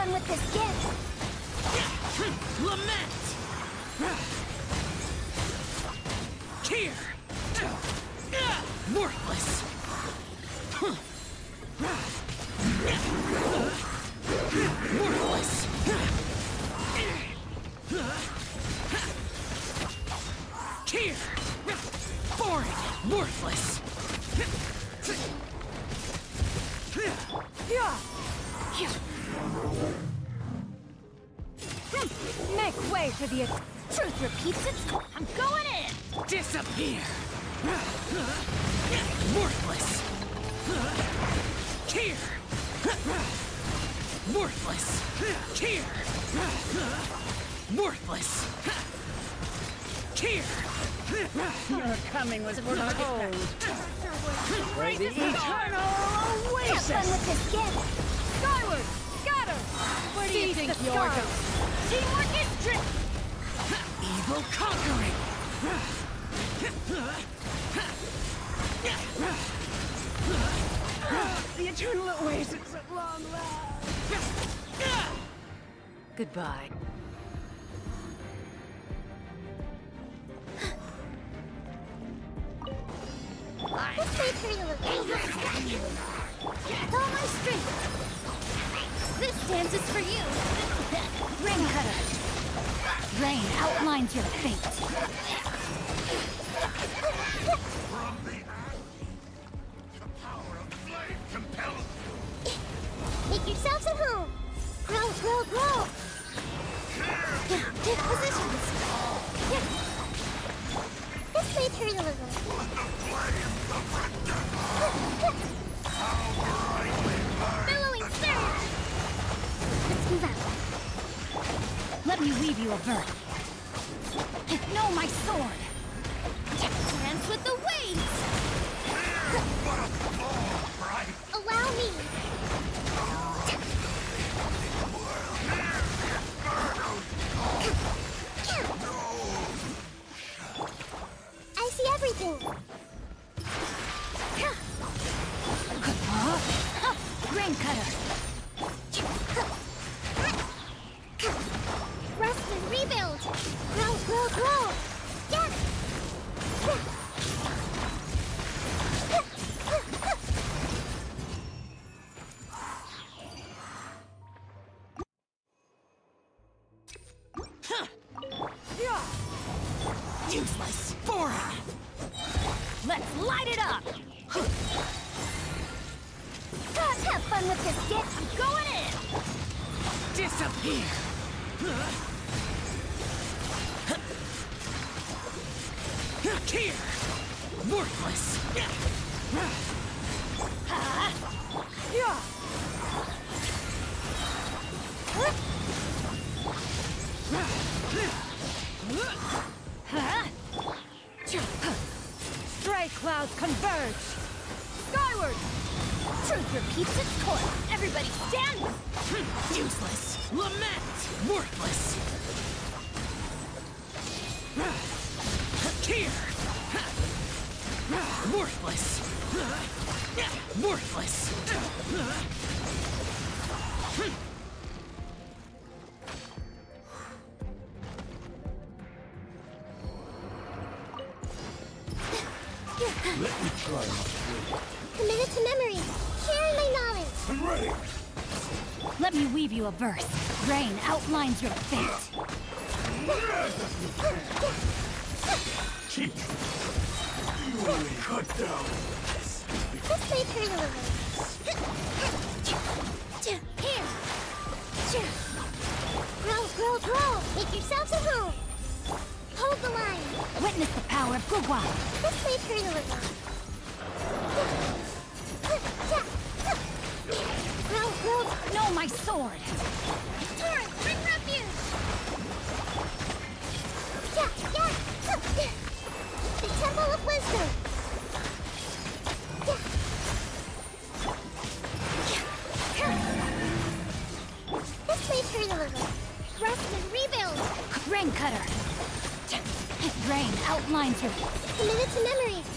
fun with this gift. Lament! Here! Worthless! Way for the... Truth repeats its... I'm going in! Disappear! Worthless! Here! Worthless! Here! Worthless! Here! Your coming was foretold. Right The eternal Have fun oasis! with this gift. Skyward! Scatter! Where do you think you're going? Teamwork is! Evil conquering! The eternal oasis at long last! Goodbye. You. With all my strength. This dance is for you. Rain cutter. Rain outlines your fate. From the ash, the power of flame compels Make yourselves at home. Grow, grow, grow. Take positions. This way, Perialism. Billowing Verse. No, my sword. Fun with this. I'm going in. Disappear! Here! Worthless! Stray clouds converge! Skyward. Truth repeats its course. Everybody stand. Hmm. Useless! Lament! Worthless! Here! Worthless! Worthless! Hmm. Let me weave you a verse. Rain outlines your fate. Cheap. You only cut down. This way, Perialism. Here. Grow, grow, grow. Make yourselves at home. Hold the line. Witness the power of Guhua. This way, Perialism. Grow, My sword. Refuge. Yeah, yeah. The Temple of Wisdom. This way, Perialism. Rest and rebuild. Rain cutter. Rain outlines your committed to memory.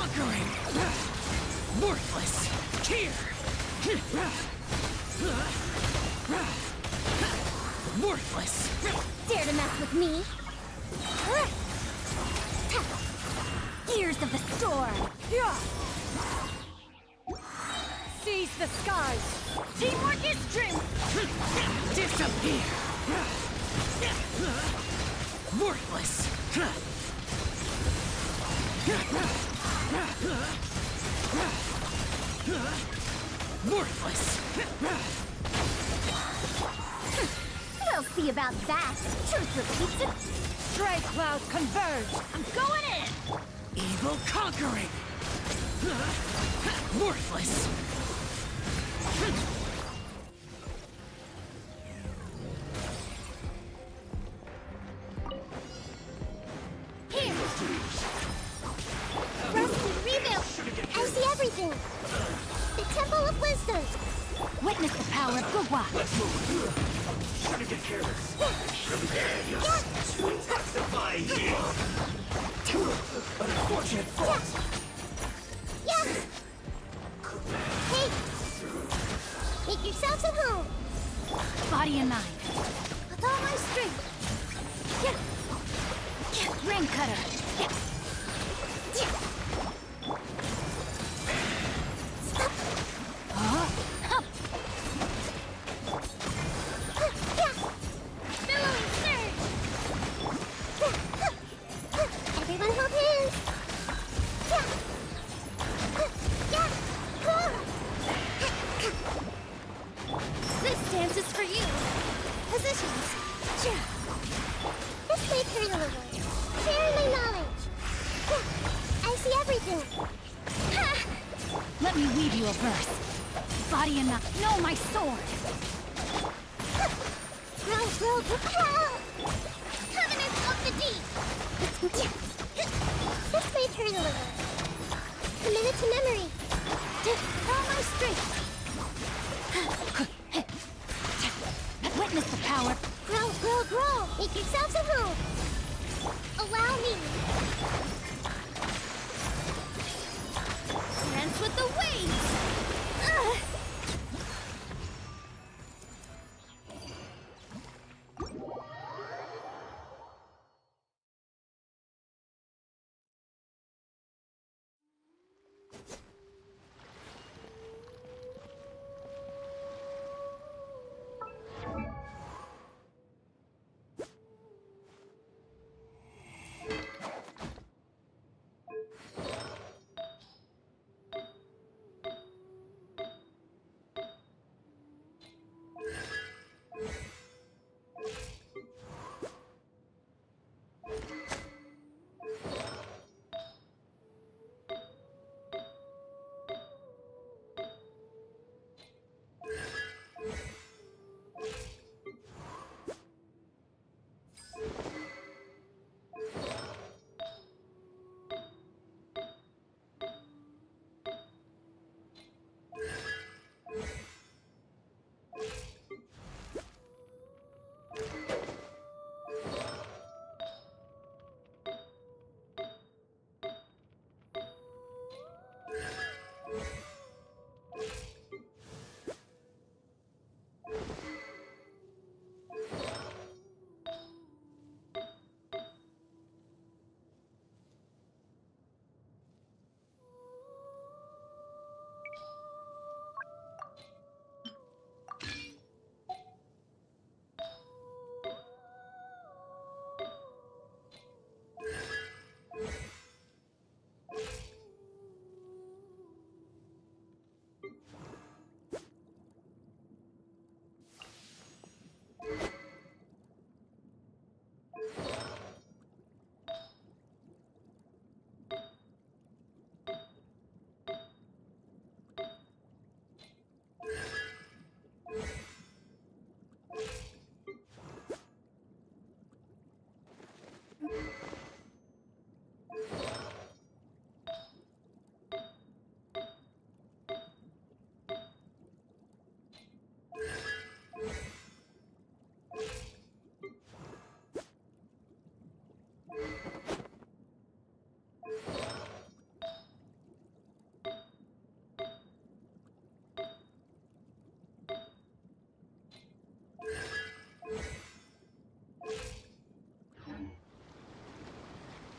Conquering! Worthless! Here! Worthless! Dare to mess with me? Gears of the storm! Seize the skies! Teamwork is strength! Disappear! Worthless! Worthless! We'll see about that. Truth repeats it. Stray clouds converge! I'm going in! Evil conquering! Worthless! See! The Temple of Wisdom! Witness the power of Guhua! Let's move! Trying to get careless. Testify here! Unfortunate fault! Yeah! Hey! Make yourselves at home! Body and mind. With all my strength! Yeah! Yeah! Rain cutter! Yeah! Yeah! Body and mind. No, my sword. Covenant of the deep. This way through the river. Committed to memory. All my strength. Witness the power. Grow, grow, grow. Make yourselves at home. Allow me.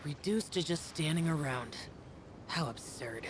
Reduced to just standing around. How absurd.